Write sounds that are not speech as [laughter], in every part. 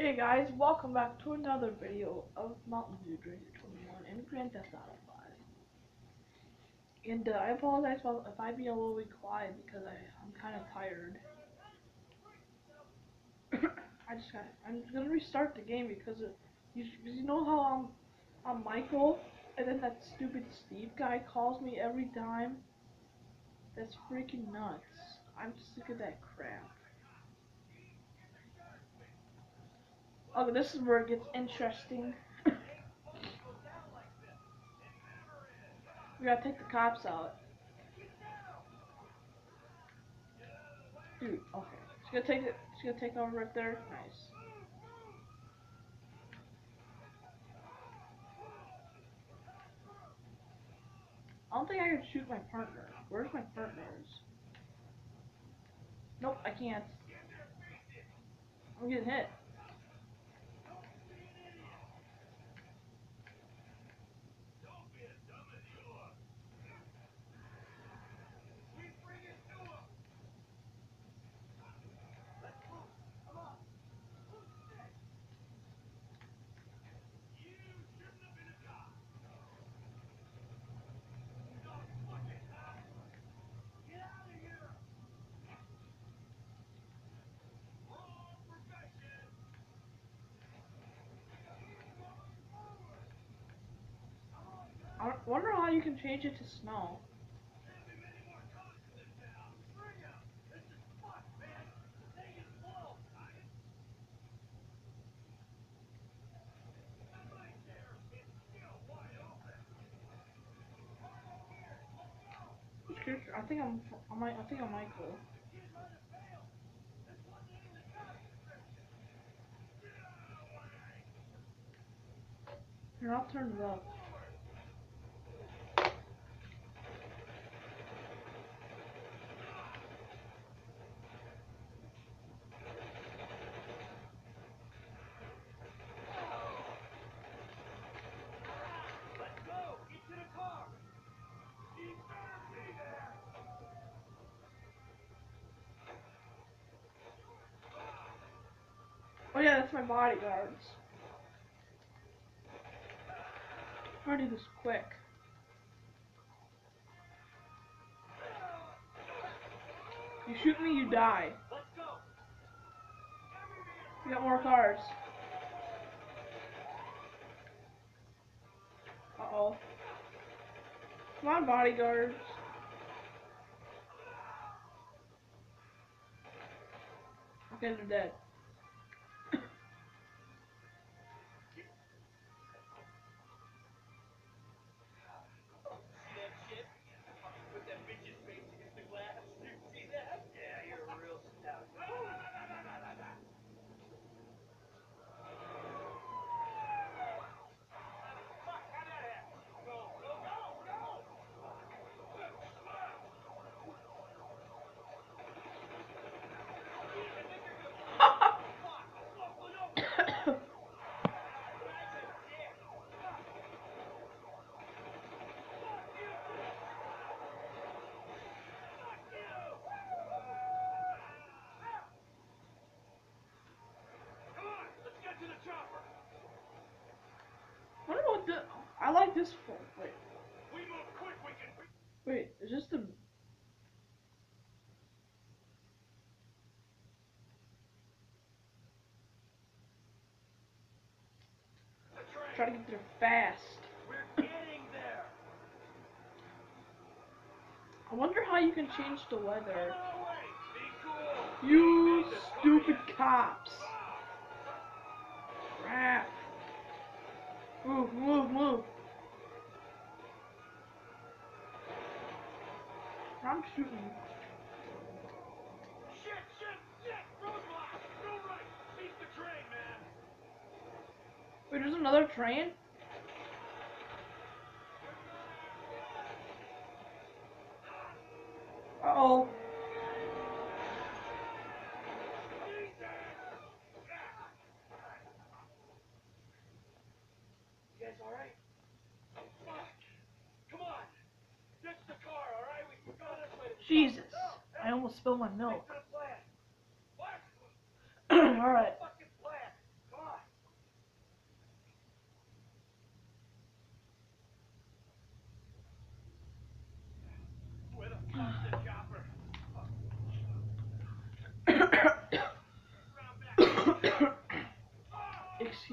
Hey guys, welcome back to another video of Mountain Dew Racer 21 and Grand Theft Auto 5. And uh, I apologize if I be a little bit quiet because I, I'm kind of tired. [coughs] I just got, I'm gonna restart the game because you, you know how I'm, I'm Michael and then that stupid Steve guy calls me every time? That's freaking nuts. I'm sick of that crap. Oh, okay, this is where it gets interesting. we gotta take the cops out. Dude, okay. She's gonna take it. She's gonna take over right there. Nice. I don't think I can shoot my partner. Where's my partners? Nope, I can't. I'm getting hit. I wonder how you can change it to snow. I think I'm I might I think I'm Michael. Here, I'll turn it up. That's my bodyguards. To do this quick. You shoot me, you die. We got more cars. Uh-oh. Come on, bodyguards. Okay, they're dead. I like this one. Wait. Wait, is this the... Try to get there fast. We're getting there. I wonder how you can change the weather. Cool. You stupid cops. Crap. Move, move, move. I'm shooting. Shit, shit, shit! Roadblock! Go right! Beat the train, man! Wait, there's another train? Uh-oh. You guys alright? Fuck! Come on! Ditch the car, alright? We can this way. Jesus. I almost spilled my milk.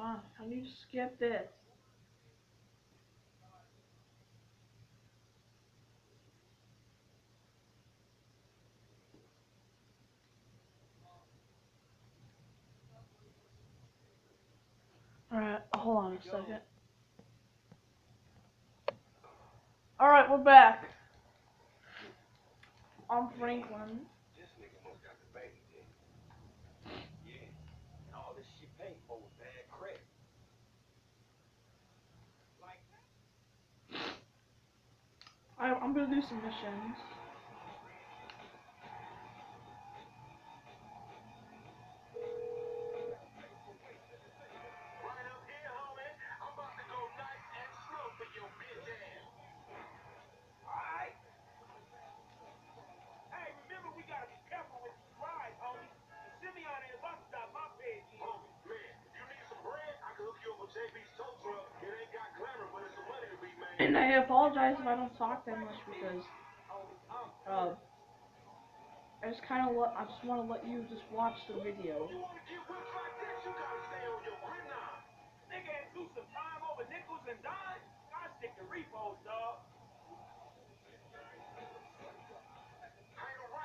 Wow, how do you skip this? Alright, hold on a second. Alright, we're back. I'm Franklin. I, I'm gonna do some missions. that much because uh, I just kind of I just want to let you just watch the video.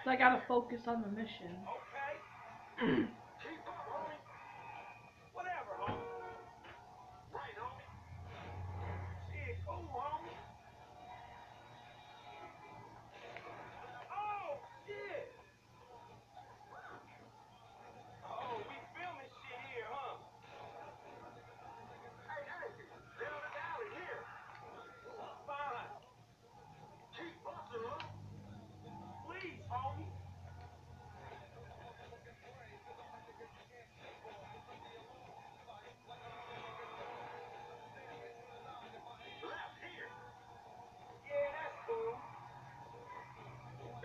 So I gotta focus on the mission. [clears throat]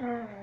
Mm.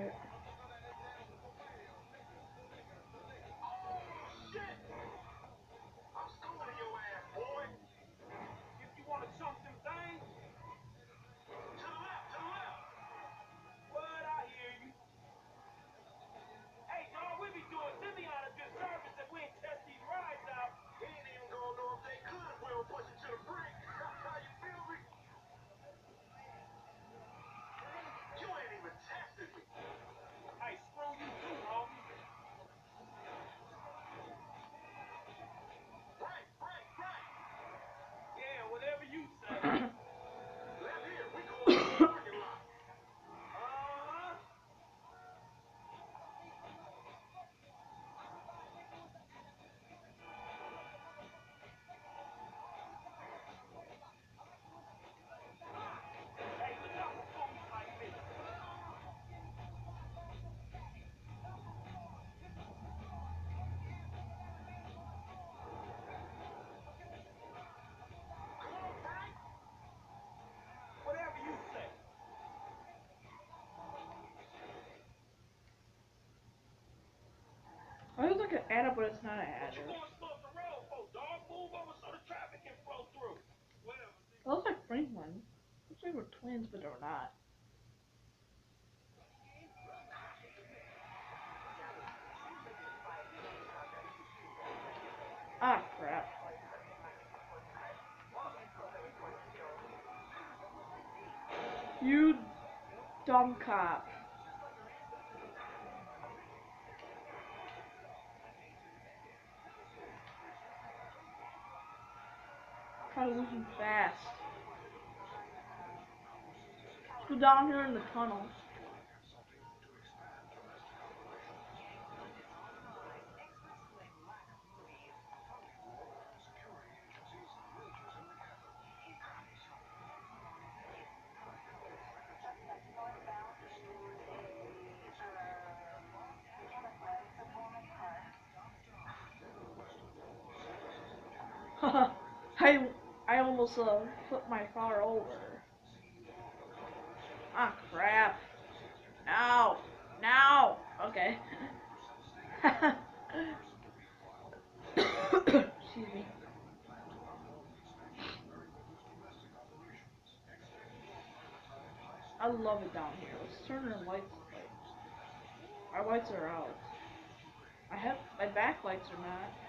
Anna, but it's not an adder. going slow up the road for, dog? Move over so the traffic can flow through. Whatever. It looks like Franklin. Looks like we're twins, but they're not. Ah, crap. You dumb cop. To lose him fast. Go down here in the tunnel. I almost uh, my car over. Ah crap. No. No. Okay. [coughs] Excuse me. I love it down here. Let's turn our lights. Our lights are out. I have my backlights are not.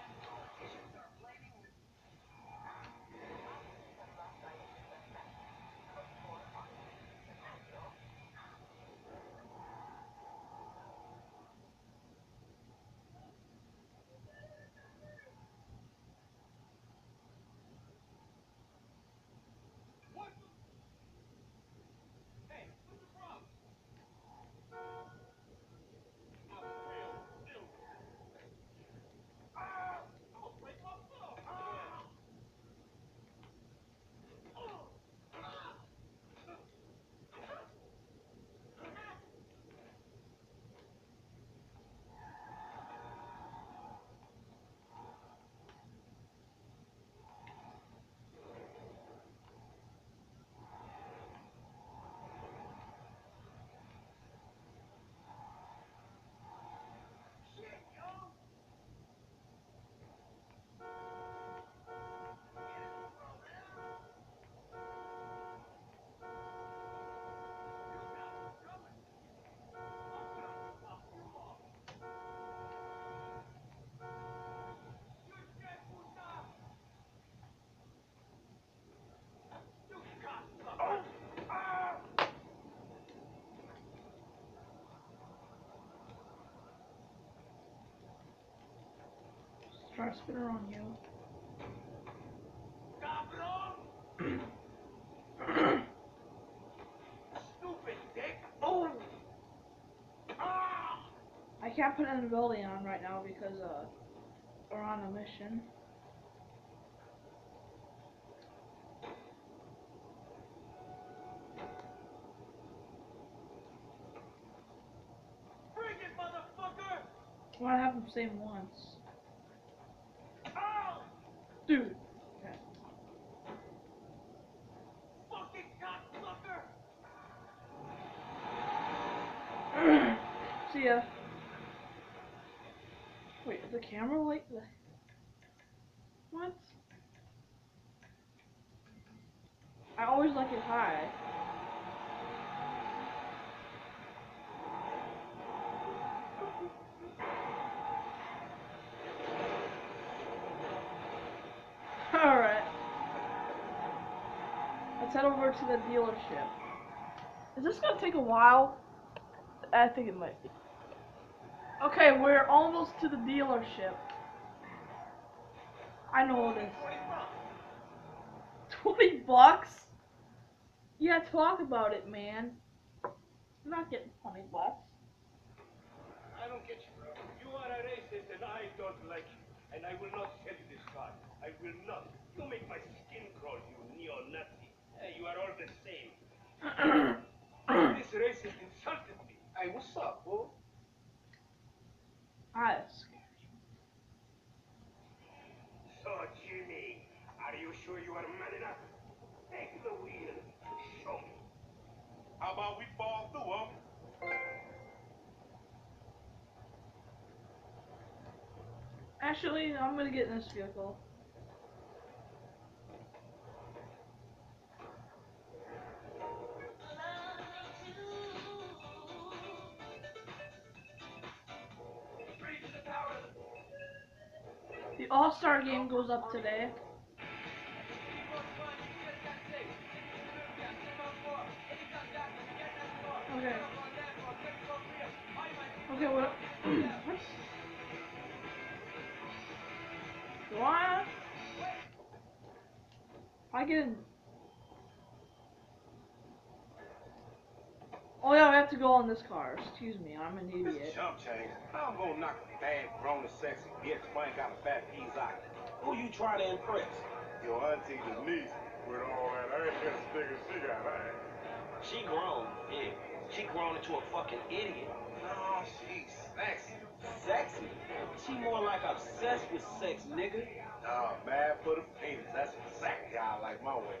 Try to spin her on you. Stupid dick! Oh! Ah! I can't put invisibility on right now because uh we're on a mission. Bring it, motherfucker! I wanna have them say once. Oh! Dude. Fucking cocksucker! See ya. Wait, is the camera light the What? I always like it high. Alright. Let's head over to the dealership. Is this gonna take a while? I think it might be. Okay, we're almost to the dealership. I know what it is. 20 bucks? Yeah, talk about it, man. I'm not getting 20 bucks. I don't get you. You are a racist and I don't like you. And I will not sell you this car. I will not. You make my skin crawl, you neo-Nazi. Hey, you are all the same. [clears throat] this racist insulted me. Hey, what's up, fool? Ah, that scares. So, Jimmy, are you sure you are man enough? Take the wheel. Show me. How about we fall through, huh? Actually, I'm gonna get in this vehicle. The All-Star game goes up today. Okay. Okay, what? [clears throat] what? I get Oh yeah, we have to go on this car. Excuse me, I'm an This idiot. chump change. I'm gonna knock a bad, grown and sexy bitch who ain't got a fat piece out. Who you try to impress? Your auntie Denise with all that ass nigga she got ass. She grown, yeah. She grown into a fucking idiot. No, she's sexy. Sexy? She more like obsessed with sex, nigga. Nah, mad for the penis. That's exactly how I like my way.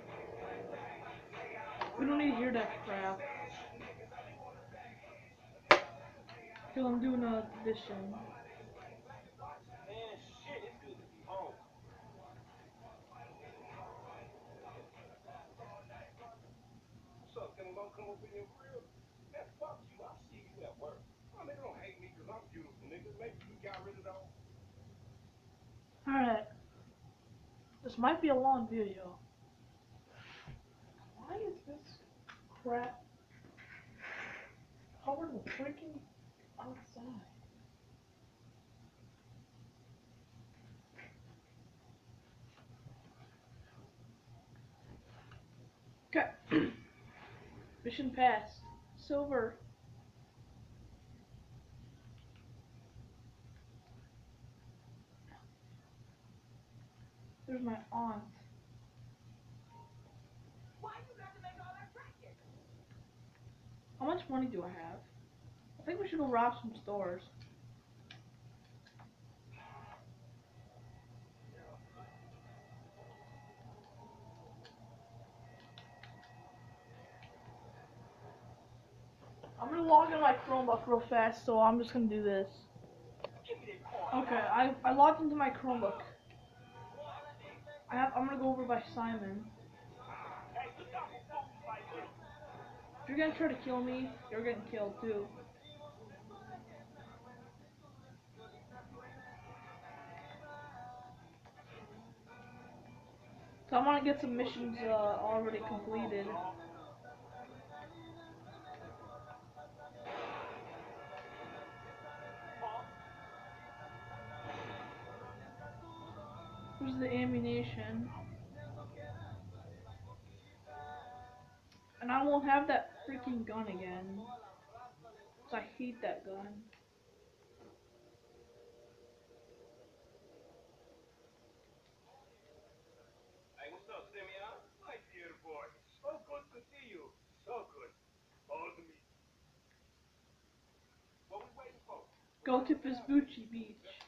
We don't need to hear that crap. Cause I'm doing a audition. Alright. This might be a long video. Why is this crap covered in freaking Okay. Mission passed. Silver. There's my aunt. How much money do I have? I think we should go rob some stores. I'm gonna log in my Chromebook real fast, so I'm just gonna do this. Okay, I, I logged into my Chromebook. I have, I'm gonna go over by Simeon. If you're gonna try to kill me, you're getting killed too. So I want to get some missions uh, already completed. Where's the ammunition? And I won't have that freaking gun again. 'Cause I hate that gun. Hey, what's up, Simeon? Nice to hear the voice. So good to see you. So good. All to me. What we waiting for? Go to Vespucci Beach.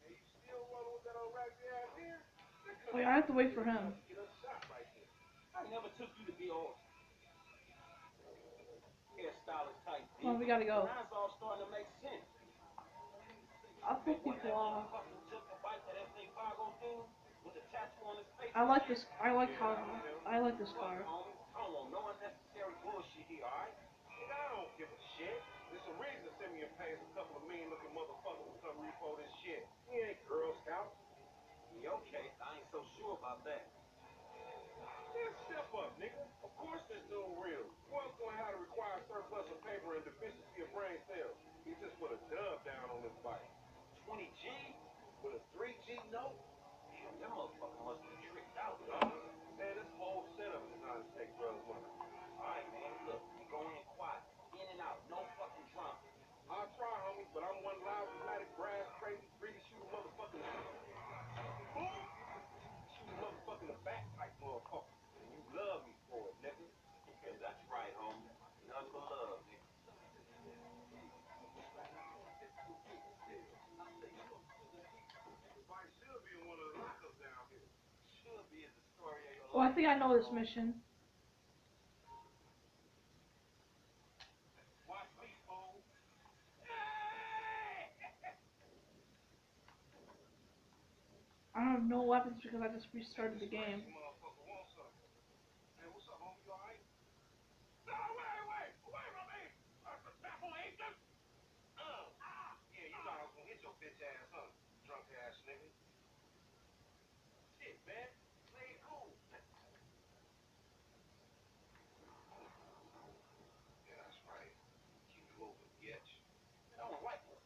Hey, you still rolling with that old raggedy ass here? Wait, I have to wait for him. I. Come on, we gotta go. I'll put people. I like this. I like how. I like this car. I I. There's a reason Simeon pays a couple of mean looking motherfuckers to come repo this shit. He ain't Girl Scout. Okay. I ain't so sure about that. Just step up, nigga. Of course this dude real. Else gonna have to require surplus of paper and deficiency of brain cells? He just put a dub down on this bike. 20G? With a 3G note? Damn, that motherfucker must be tricked out, dog. Oh, I think I know this mission. I don't have no weapons because I just restarted the game. Wants some. Hey, what's up, homie? You alright? No, wait, wait, wait, Romaine. Uh, back on Ethan? Uh, ah, yeah, you thought I was gonna hit your bitch ass, huh? Drunk ass nigga. Shit, man. Play it cool. Yeah, that's right. Keep it moving, bitch. I don't like it.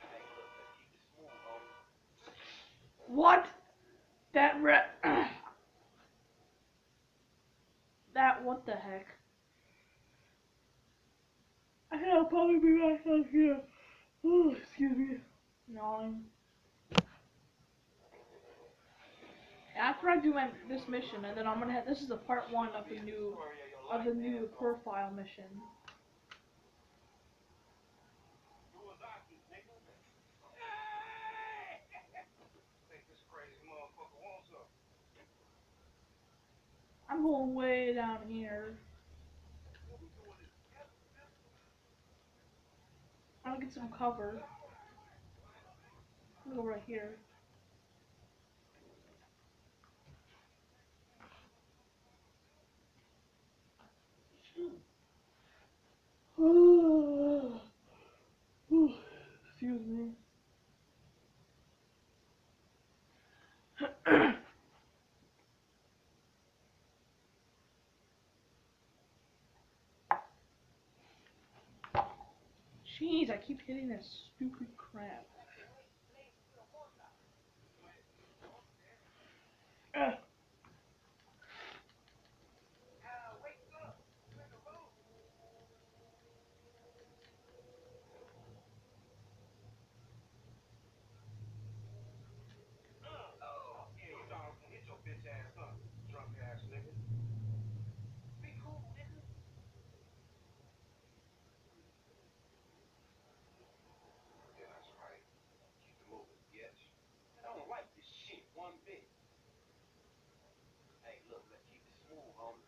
Hey, look, let's keep it smooth, homie. What? That re- [clears throat] That what the heck? I think I'll probably be out here. Oh, excuse me. Yawning. After I do my, this mission, and then I'm gonna have this is the part one of the new of the new profile mission. You was Aki, nigga. Hey! Think this crazy motherfucker wants some. I'm going way down here. I'm gonna get some cover. Gonna go right here. [sighs] Excuse me. [clears throat] Jeez, I keep hitting that stupid crap. Ugh. Oh, yeah, you thought I was gonna hit your bitch ass, huh? Drunk ass nigga. Be cool, nigga. Yeah, that's right. Keep it moving, bitch. I don't like this shit one bit. Hey, look, let's keep it smooth, homie.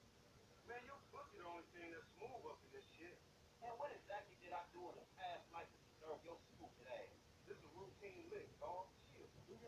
Man, your pussy the only thing that's smooth up in this shit. Man, what exactly did I do in the past life to deserve your stupid ass? This is a routine lick, dog. Chill.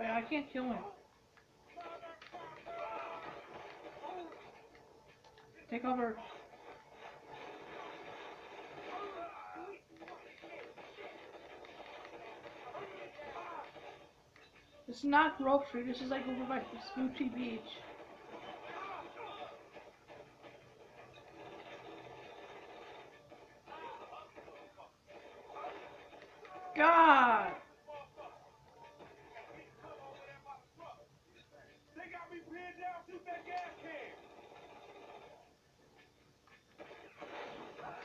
I can't kill him. Take over. This is not Grove Street. This is like over by Vespucci Beach.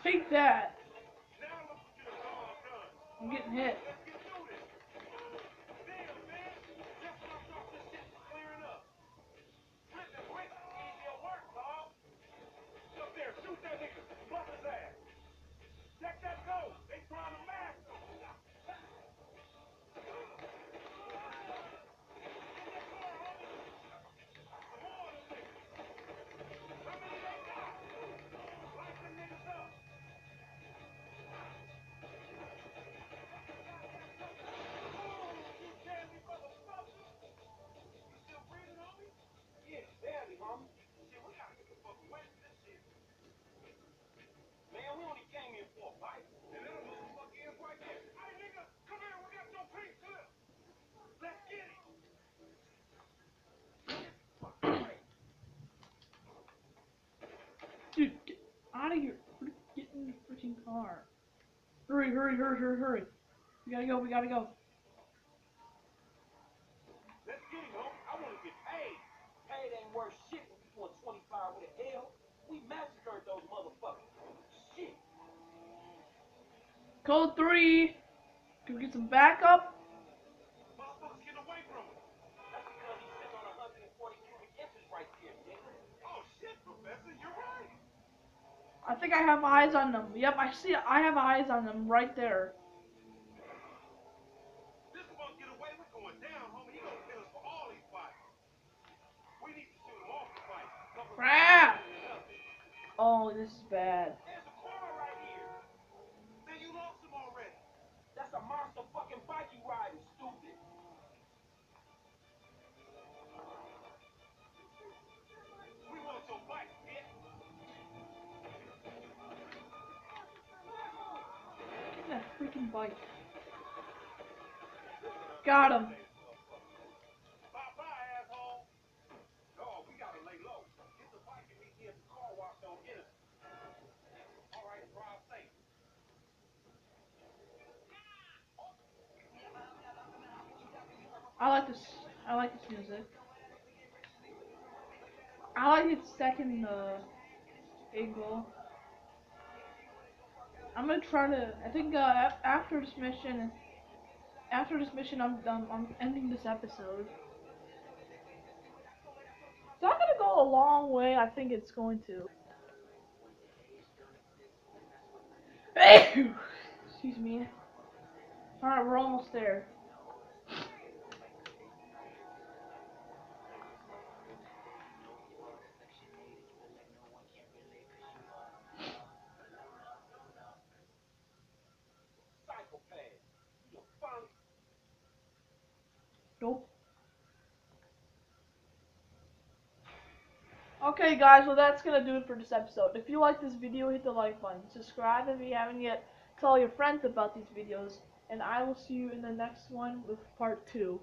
Take that! I'm getting hit. Out of here. Get in the freaking car. Hurry, hurry, hurry, hurry, hurry. We gotta go, we gotta go. Let's get him, homie. I want to get paid. Paid ain't worth shit when you doing 25 with an L. We massacred those motherfuckers. Shit. Code three. Can we get some backup? Motherfuckers getting away from him. That's because he's sitting on 140 cubic inches right there. Oh, shit, Professor. You're right. I think I have eyes on them. Yep, I see. I have eyes on them right there. This punk get away. We're going down, homie. He gonna kill us for all these fights. We need to shoot him off the fight. Couple of- Crap! Oh, this is bad. All right, drive safe. I like this. I like this music. I like its second uh, angle. I'm gonna try to. I think uh, after this mission, after this mission, I'm done. I'm ending this episode. It's not gonna go a long way. I think it's going to. [coughs] Excuse me. All right, we're almost there. Okay guys, well that's gonna do it for this episode. If you like this video, hit the like button. Subscribe if you haven't yet. Tell your friends about these videos. And I will see you in the next one with part 2.